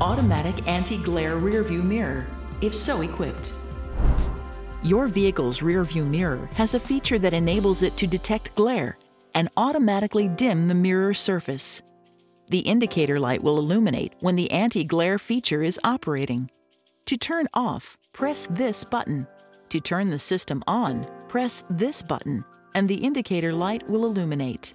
automatic anti-glare rearview mirror, if so equipped. Your vehicle's rearview mirror has a feature that enables it to detect glare and automatically dim the mirror surface. The indicator light will illuminate when the anti-glare feature is operating. To turn off, press this button. To turn the system on, press this button, and the indicator light will illuminate.